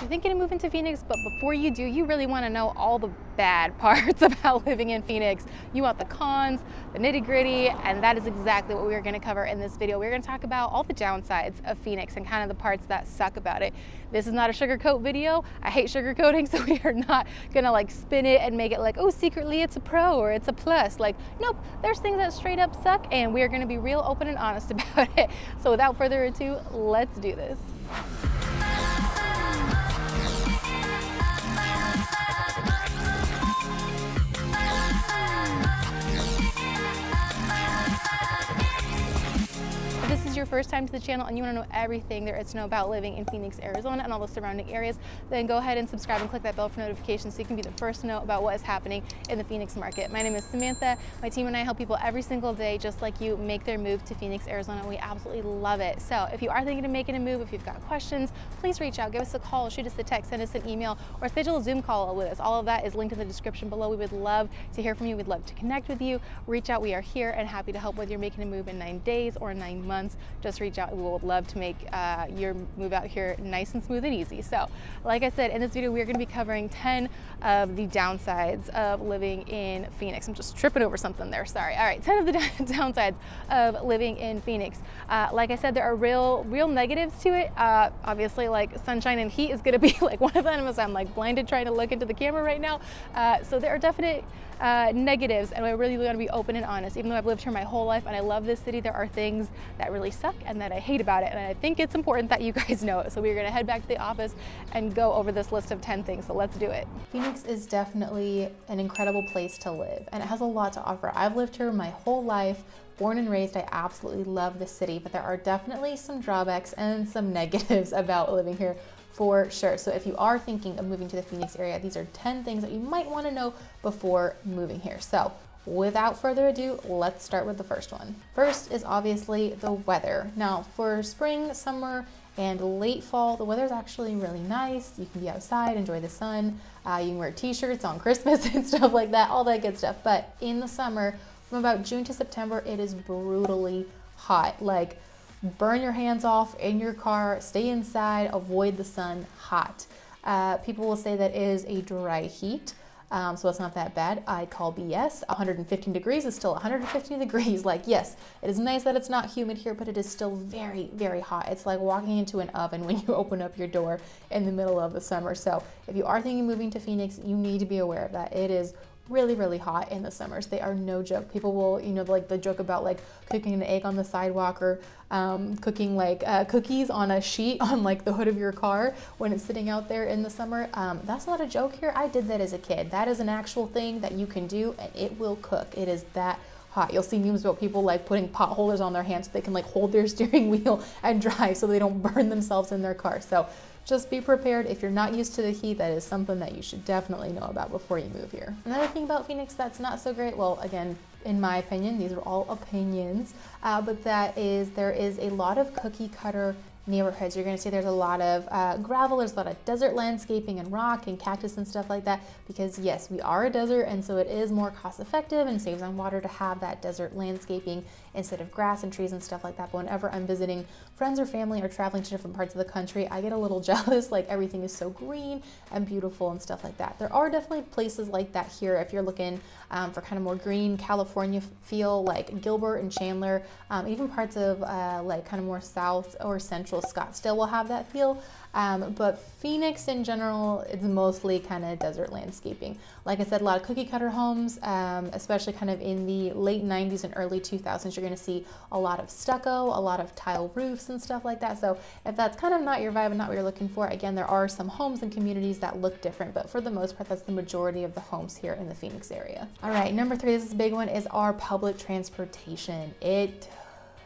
you're thinking of moving to Phoenix, but before you do, you really want to know all the bad parts about living in Phoenix. You want the cons, the nitty gritty, and that is exactly what we're going to cover in this video. We're going to talk about all the downsides of Phoenix and kind of the parts that suck about it. This is not a sugarcoat video. I hate sugarcoating, so we are not going to like spin it and make it like, oh, secretly it's a pro or it's a plus. Like, nope, there's things that straight up suck, and we are going to be real open and honest about it. So without further ado, let's do this. Your first time to the channel and you want to know everything there is to know about living in Phoenix, Arizona and all the surrounding areas, then go ahead and subscribe and click that bell for notifications so you can be the first to know about what is happening in the Phoenix market. My name is Samantha. My team and I help people every single day, just like you, make their move to Phoenix, Arizona. We absolutely love it. So if you are thinking of making a move, if you've got questions, please reach out, give us a call, shoot us a text, send us an email, or schedule a Zoom call with us. All of that is linked in the description below. We would love to hear from you. We'd love to connect with you. Reach out. We are here and happy to help whether you're making a move in nine days or nine months. Just reach out. We would love to make uh, your move out here nice and smooth and easy. So like I said, in this video, we're gonna be covering 10 of the downsides of living in Phoenix. I'm just tripping over something there, sorry. All right, 10 of the downsides of living in Phoenix. Uh, like I said, there are real, real negatives to it. Uh, obviously, like sunshine and heat is gonna be like one of them as I'm like blinded trying to look into the camera right now. Uh, so there are definite uh, negatives and I really want to be open and honest. Even though I've lived here my whole life and I love this city, there are things that really suck and that I hate about it. And I think it's important that you guys know it. So we're gonna head back to the office and go over this list of 10 things. So let's do it. Phoenix is definitely an incredible place to live and it has a lot to offer. I've lived here my whole life, born and raised, I absolutely love the city, but there are definitely some drawbacks and some negatives about living here for sure. So if you are thinking of moving to the Phoenix area, these are 10 things that you might wanna know before moving here. So without further ado, let's start with the first one. First is obviously the weather. Now for spring, summer, and late fall, the weather is actually really nice. You can be outside, enjoy the sun. Uh, you can wear t-shirts on Christmas and stuff like that, all that good stuff. But in the summer, from about June to September, it is brutally hot. Like burn your hands off in your car, stay inside, avoid the sun, hot. Uh, people will say that is a dry heat. Um, so it's not that bad. I call BS. 115 degrees is still 115 degrees. Like, yes, it is nice that it's not humid here, but it is still very, very hot. It's like walking into an oven when you open up your door in the middle of the summer. So if you are thinking moving to Phoenix, you need to be aware of that. It is really, really hot in the summers. They are no joke. People will, you know, like the joke about like cooking an egg on the sidewalk or um, cooking like uh, cookies on a sheet on like the hood of your car when it's sitting out there in the summer. Um, that's not a joke here. I did that as a kid. That is an actual thing that you can do and it will cook. It is that hot. You'll see memes about people like putting pot holders on their hands so they can like hold their steering wheel and drive so they don't burn themselves in their car. So just be prepared. If you're not used to the heat, that is something that you should definitely know about before you move here. Another thing about Phoenix that's not so great, well, again, in my opinion, these are all opinions, uh, but that is there is a lot of cookie cutter neighborhoods. You're gonna see there's a lot of uh, gravel, there's a lot of desert landscaping and rock and cactus and stuff like that because yes, we are a desert and so it is more cost effective and saves on water to have that desert landscaping instead of grass and trees and stuff like that. But whenever I'm visiting friends or family or traveling to different parts of the country, I get a little jealous, like everything is so green and beautiful and stuff like that. There are definitely places like that here if you're looking um, for kind of more green California feel like Gilbert and Chandler, um, even parts of uh, like kind of more south or central Scottsdale will have that feel. Um, but Phoenix in general, it's mostly kind of desert landscaping. Like I said, a lot of cookie cutter homes, um, especially kind of in the late 90s and early 2000s, you're gonna see a lot of stucco, a lot of tile roofs and stuff like that. So if that's kind of not your vibe and not what you're looking for, again, there are some homes and communities that look different, but for the most part, that's the majority of the homes here in the Phoenix area. All right, number three, this is a big one, is our public transportation. It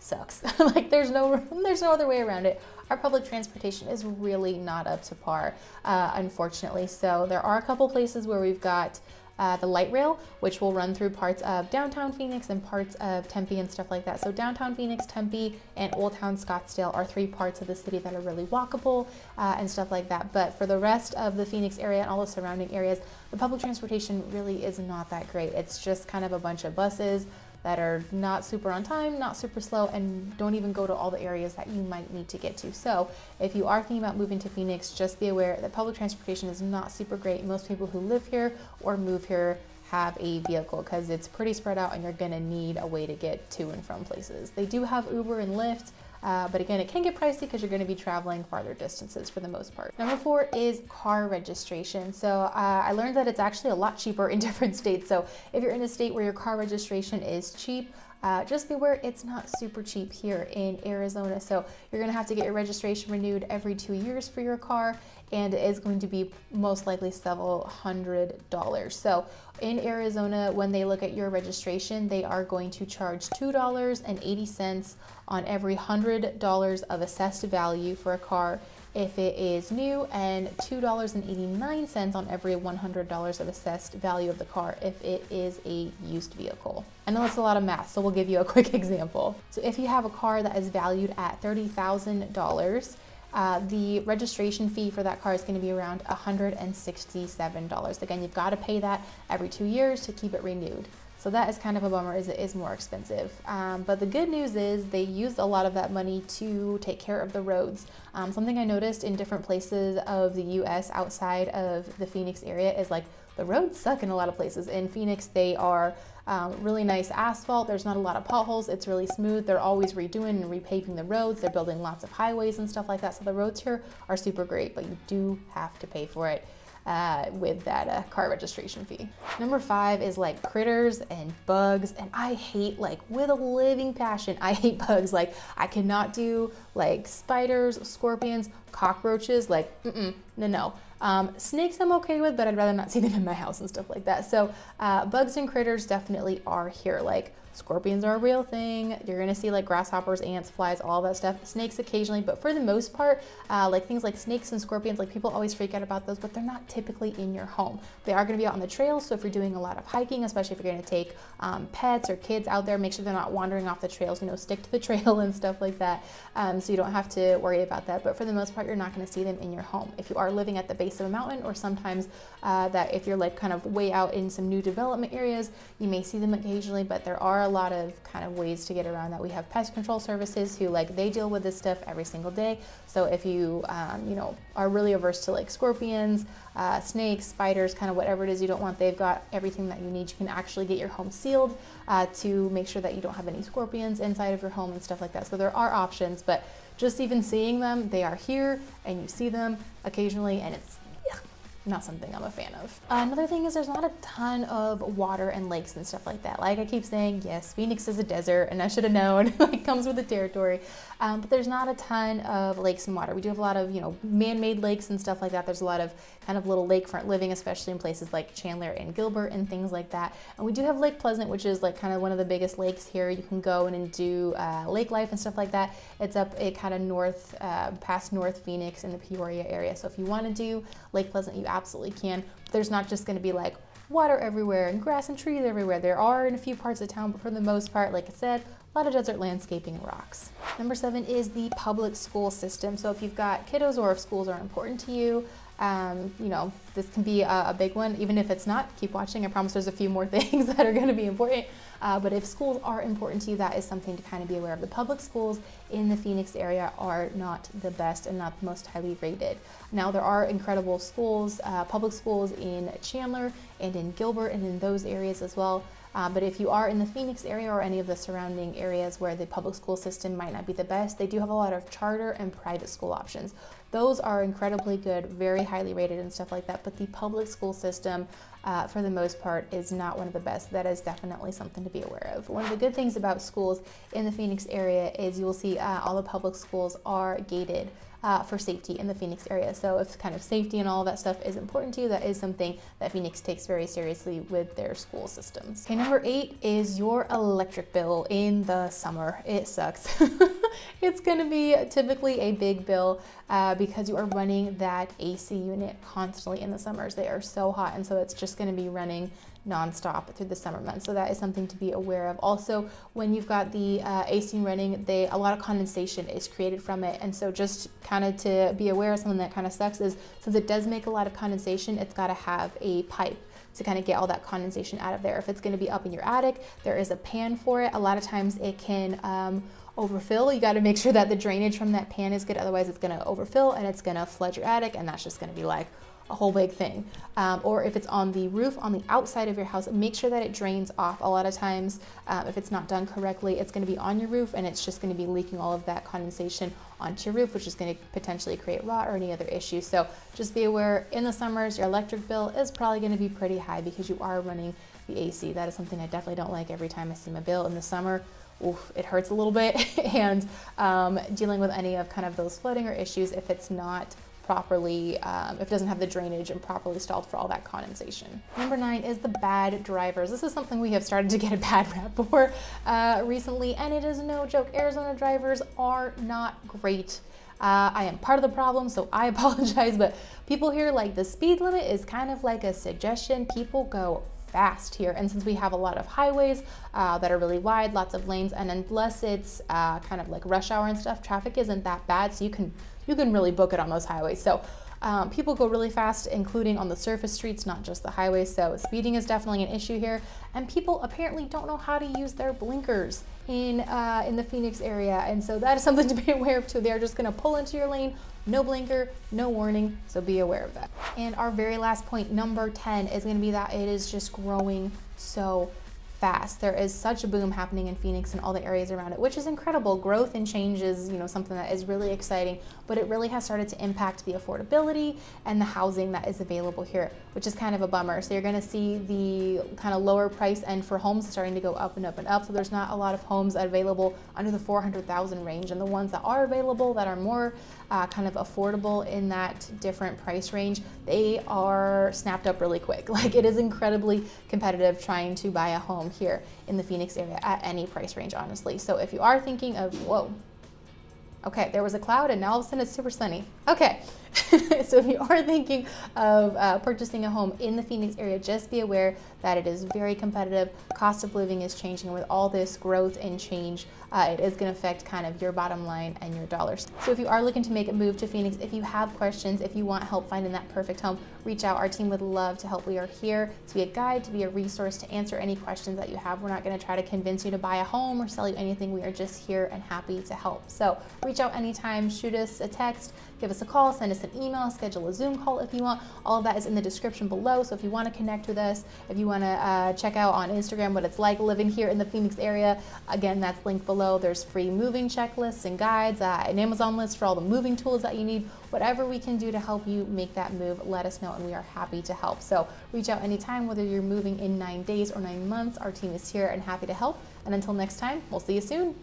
sucks. like there's no there's no other way around it. Our public transportation is really not up to par, uh, unfortunately. So there are a couple places where we've got uh, the light rail, which will run through parts of downtown Phoenix and parts of Tempe and stuff like that. So downtown Phoenix, Tempe, and Old Town Scottsdale are three parts of the city that are really walkable uh, and stuff like that. But for the rest of the Phoenix area and all the surrounding areas, the public transportation really is not that great. It's just kind of a bunch of buses, that are not super on time, not super slow, and don't even go to all the areas that you might need to get to. So if you are thinking about moving to Phoenix, just be aware that public transportation is not super great. Most people who live here or move here have a vehicle because it's pretty spread out and you're gonna need a way to get to and from places. They do have Uber and Lyft, uh, but again, it can get pricey because you're going to be traveling farther distances for the most part. Number four is car registration. So uh, I learned that it's actually a lot cheaper in different states. So if you're in a state where your car registration is cheap, uh, just beware it's not super cheap here in Arizona. So you're gonna have to get your registration renewed every two years for your car and it is going to be most likely several hundred dollars. So in Arizona, when they look at your registration, they are going to charge $2.80 on every $100 of assessed value for a car if it is new and $2.89 on every $100 of assessed value of the car if it is a used vehicle. I know that's a lot of math, so we'll give you a quick example. So if you have a car that is valued at $30,000, uh, the registration fee for that car is going to be around $167. Again, you've got to pay that every two years to keep it renewed. So that is kind of a bummer as it is more expensive. Um, but the good news is they used a lot of that money to take care of the roads. Um, something I noticed in different places of the US outside of the Phoenix area is like the roads suck in a lot of places. In Phoenix, they are um, really nice asphalt. There's not a lot of potholes. It's really smooth. They're always redoing and repaving the roads. They're building lots of highways and stuff like that. So the roads here are super great, but you do have to pay for it uh, with that uh, car registration fee. Number five is like critters and bugs. And I hate like with a living passion, I hate bugs. Like I cannot do like spiders, scorpions, cockroaches, like mm-mm, no, no. Um, snakes I'm okay with, but I'd rather not see them in my house and stuff like that. So uh, bugs and critters definitely are here. Like Scorpions are a real thing. You're gonna see like grasshoppers, ants, flies, all that stuff. Snakes occasionally, but for the most part, uh, like things like snakes and scorpions, like people always freak out about those, but they're not typically in your home. They are gonna be out on the trails, so if you're doing a lot of hiking, especially if you're gonna take um, pets or kids out there, make sure they're not wandering off the trails, you know, stick to the trail and stuff like that, um, so you don't have to worry about that. But for the most part, you're not gonna see them in your home. If you are living at the base of a mountain, or sometimes uh, that if you're like kind of way out in some new development areas, you may see them occasionally, but there are a lot of kind of ways to get around that. We have pest control services who like they deal with this stuff every single day. So if you um, you know are really averse to like scorpions, uh, snakes, spiders, kind of whatever it is you don't want, they've got everything that you need. You can actually get your home sealed uh, to make sure that you don't have any scorpions inside of your home and stuff like that. So there are options, but just even seeing them, they are here and you see them occasionally and it's not something I'm a fan of. Another thing is there's not a ton of water and lakes and stuff like that. Like I keep saying, yes, Phoenix is a desert and I should have known, it comes with the territory. Um, but there's not a ton of lakes and water. We do have a lot of, you know, man-made lakes and stuff like that. There's a lot of kind of little lakefront living, especially in places like Chandler and Gilbert and things like that. And we do have Lake Pleasant, which is like kind of one of the biggest lakes here. You can go in and do uh, lake life and stuff like that. It's up it kind of north, uh, past North Phoenix in the Peoria area. So if you want to do Lake Pleasant, you absolutely can. There's not just to be like water everywhere and grass and trees everywhere. There are in a few parts of town, but for the most part, like I said, a lot of desert landscaping rocks. Number seven is the public school system. So if you've got kiddos or if schools are important to you, um, you know, this can be a, a, big one. Even if it's not, keep watching. I promise there's a few more things that are going to be important. Uh, but if schools are important to you, that is something to kind of be aware of. The public schools in the Phoenix area are not the best and not the most highly rated. Now, there are incredible schools, uh, public schools in Chandler and in Gilbert and in those areas as well. Uh, but if you are in the Phoenix area or any of the surrounding areas where the public school system might not be the best, they do have a lot of charter and private school options. Those are incredibly good, very highly rated and stuff like that, but the public school system, uh, for the most part, is not one of the best. That is definitely something to be aware of. One of the good things about schools in the Phoenix area is you will see uh, all the public schools are gated uh, for safety in the Phoenix area. So if kind of safety and all that stuff is important to you, that is something that Phoenix takes very seriously with their school systems. Okay, number eight is your electric bill in the summer. It sucks. it's gonna be typically a big bill uh, because you are running that AC unit constantly in the summers. They are so hot and so it's just gonna be running nonstop through the summer months. So that is something to be aware of. Also, when you've got the uh, AC running, they a lot of condensation is created from it. And so just kind of to be aware of something that kind of sucks is since it does make a lot of condensation, it's got to have a pipe to kind of get all that condensation out of there. If it's gonna be up in your attic, there is a pan for it. A lot of times it can um, overfill. You gotta make sure that the drainage from that pan is good, otherwise it's gonna overfill and it's gonna flood your attic and that's just gonna be like a whole big thing. Um, or if it's on the roof on the outside of your house, make sure that it drains off. A lot of times, um, if it's not done correctly, it's going to be on your roof and it's just going to be leaking all of that condensation onto your roof, which is going to potentially create rot or any other issues. So just be aware in the summers, your electric bill is probably going to be pretty high because you are running the AC. That is something I definitely don't like every time I see my bill in the summer. Oof, it hurts a little bit and um, dealing with any of kind of those flooding or issues if it's not properly, um, if it doesn't have the drainage and properly stalled for all that condensation. Number nine is the bad drivers. This is something we have started to get a bad rap for uh, recently, and it is no joke. Arizona drivers are not great. Uh, I am part of the problem, so I apologize, but people here like the speed limit is kind of like a suggestion. People go fast here. And since we have a lot of highways uh, that are really wide, lots of lanes, and unless it's uh, kind of like rush hour and stuff, traffic isn't that bad. So you can you can really book it on those highways. So um, people go really fast, including on the surface streets, not just the highways. So speeding is definitely an issue here. And people apparently don't know how to use their blinkers in, uh, in the Phoenix area. And so that is something to be aware of too. They're just gonna pull into your lane, no blinker, no warning. So be aware of that. And our very last point, number 10, is gonna be that it is just growing so fast. There is such a boom happening in Phoenix and all the areas around it, which is incredible. Growth and change is, you know, something that is really exciting, but it really has started to impact the affordability and the housing that is available here, which is kind of a bummer. So you're going to see the kind of lower price end for homes starting to go up and up and up. So there's not a lot of homes available under the 400,000 range, and the ones that are available that are more uh, kind of affordable in that different price range, they are snapped up really quick. Like it is incredibly competitive trying to buy a home here in the Phoenix area at any price range, honestly. So if you are thinking of, whoa, okay, there was a cloud and now all of a sudden it's super sunny. Okay, so if you are thinking of uh, purchasing a home in the Phoenix area, just be aware that it is very competitive. Cost of living is changing with all this growth and change. Uh, it is going to affect kind of your bottom line and your dollars. So if you are looking to make a move to Phoenix, if you have questions, if you want help finding that perfect home, reach out. Our team would love to help. We are here to be a guide, to be a resource, to answer any questions that you have. We're not going to try to convince you to buy a home or sell you anything. We are just here and happy to help. So reach out anytime, shoot us a text, give us a call, send us an email, schedule a Zoom call if you want. All of that is in the description below. So if you want to connect with us, if you want to uh, check out on Instagram what it's like living here in the Phoenix area, again, that's linked below. There's free moving checklists and guides, uh, an Amazon list for all the moving tools that you need. Whatever we can do to help you make that move, let us know and we are happy to help. So reach out anytime, whether you're moving in nine days or nine months. Our team is here and happy to help. And until next time, we'll see you soon.